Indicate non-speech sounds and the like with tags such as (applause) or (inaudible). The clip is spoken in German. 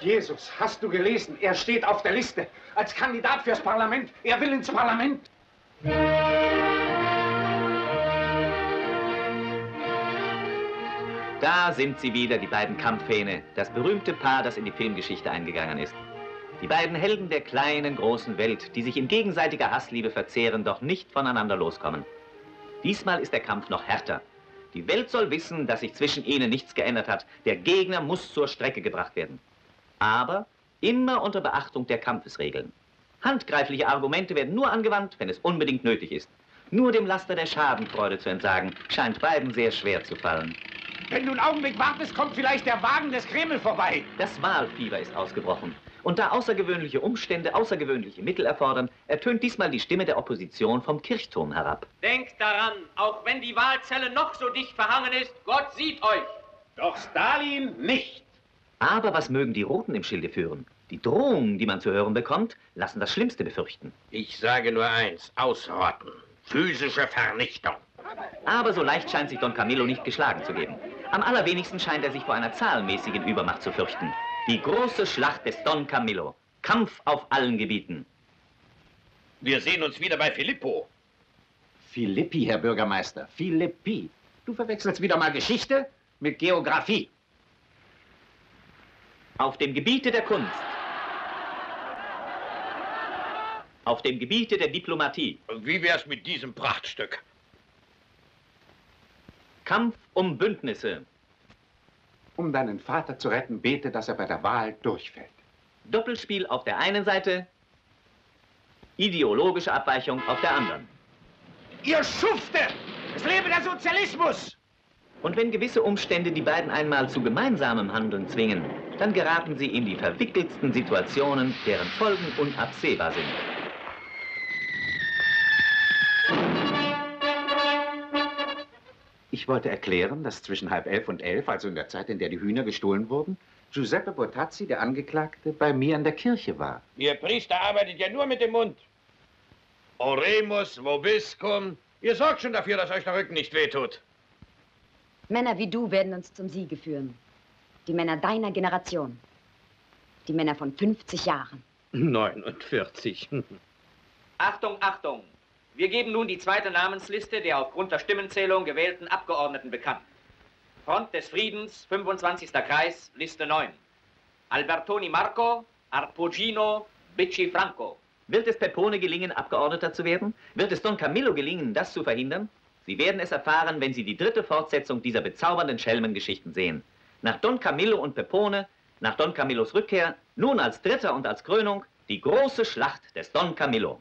Jesus, hast du gelesen? Er steht auf der Liste als Kandidat fürs Parlament. Er will ins Parlament. Da sind sie wieder, die beiden Kampfhähne, das berühmte Paar, das in die Filmgeschichte eingegangen ist. Die beiden Helden der kleinen, großen Welt, die sich in gegenseitiger Hassliebe verzehren, doch nicht voneinander loskommen. Diesmal ist der Kampf noch härter. Die Welt soll wissen, dass sich zwischen ihnen nichts geändert hat. Der Gegner muss zur Strecke gebracht werden. Aber immer unter Beachtung der Kampfesregeln. Handgreifliche Argumente werden nur angewandt, wenn es unbedingt nötig ist. Nur dem Laster der Schadenfreude zu entsagen, scheint beiden sehr schwer zu fallen. Wenn du einen Augenblick wartest, kommt vielleicht der Wagen des Kreml vorbei. Das Wahlfieber ist ausgebrochen. Und da außergewöhnliche Umstände außergewöhnliche Mittel erfordern, ertönt diesmal die Stimme der Opposition vom Kirchturm herab. Denkt daran, auch wenn die Wahlzelle noch so dicht verhangen ist, Gott sieht euch. Doch Stalin nicht. Aber was mögen die Roten im Schilde führen? Die Drohungen, die man zu hören bekommt, lassen das Schlimmste befürchten. Ich sage nur eins, ausrotten. Physische Vernichtung. Aber so leicht scheint sich Don Camillo nicht geschlagen zu geben. Am allerwenigsten scheint er sich vor einer zahlenmäßigen Übermacht zu fürchten. Die große Schlacht des Don Camillo. Kampf auf allen Gebieten. Wir sehen uns wieder bei Filippo. Philippi, Herr Bürgermeister, Philippi. Du verwechselst wieder mal Geschichte mit Geografie. Auf dem Gebiete der Kunst. Auf dem Gebiete der Diplomatie. Wie wär's mit diesem Prachtstück? Kampf um Bündnisse. Um deinen Vater zu retten, bete, dass er bei der Wahl durchfällt. Doppelspiel auf der einen Seite, ideologische Abweichung auf der anderen. Ihr Schufte! Es lebe der Sozialismus! Und wenn gewisse Umstände die beiden einmal zu gemeinsamem Handeln zwingen, dann geraten sie in die verwickeltsten Situationen, deren Folgen unabsehbar sind. Ich wollte erklären, dass zwischen halb elf und elf, also in der Zeit, in der die Hühner gestohlen wurden, Giuseppe Bottazzi, der Angeklagte, bei mir in der Kirche war. Ihr Priester arbeitet ja nur mit dem Mund. Oremus vobiscum. Ihr sorgt schon dafür, dass euch der Rücken nicht wehtut. Männer wie du werden uns zum Siege führen. Die Männer deiner Generation. Die Männer von 50 Jahren. 49. (laughs) Achtung, Achtung. Wir geben nun die zweite Namensliste der aufgrund der Stimmenzählung gewählten Abgeordneten bekannt. Front des Friedens, 25. Kreis, Liste 9. Albertoni Marco, Arpogino, Bicci Franco. Wird es Pepone gelingen, Abgeordneter zu werden? Wird es Don Camillo gelingen, das zu verhindern? Sie werden es erfahren, wenn Sie die dritte Fortsetzung dieser bezaubernden Schelmengeschichten sehen. Nach Don Camillo und Pepone, nach Don Camillos Rückkehr, nun als Dritter und als Krönung, die große Schlacht des Don Camillo.